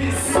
Peace.